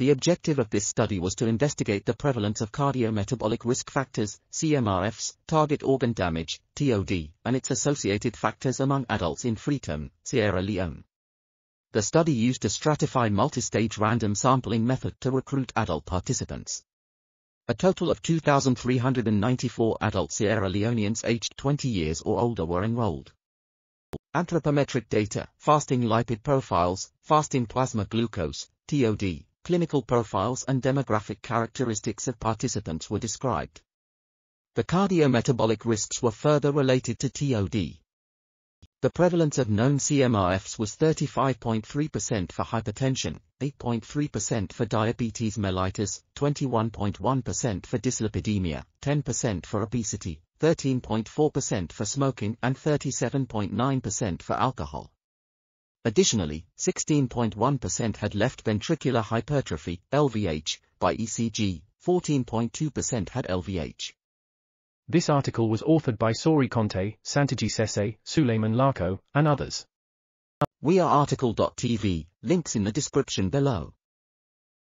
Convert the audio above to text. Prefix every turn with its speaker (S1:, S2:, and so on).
S1: The objective of this study was to investigate the prevalence of cardiometabolic risk factors, CMRFs, target organ damage, TOD, and its associated factors among adults in Freetown, Sierra Leone. The study used a stratified multistage random sampling method to recruit adult participants. A total of 2,394 adult Sierra Leoneans aged 20 years or older were enrolled. Anthropometric data, fasting lipid profiles, fasting plasma glucose, TOD, clinical profiles and demographic characteristics of participants were described. The cardiometabolic risks were further related to TOD. The prevalence of known CMRFs was 35.3% for hypertension, 8.3% for diabetes mellitus, 21.1% for dyslipidemia, 10% for obesity, 13.4% for smoking and 37.9% for alcohol. Additionally, 16.1% had left ventricular hypertrophy, LVH, by ECG, 14.2% had LVH.
S2: This article was authored by Sorie Conteh, Santigie Sesay, Sulaiman Lakoh, and others.
S1: We are RTCL.TV, links in the description below.